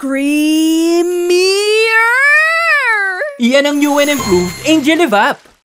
creamier! Iyan ang new and improved Angel Evap.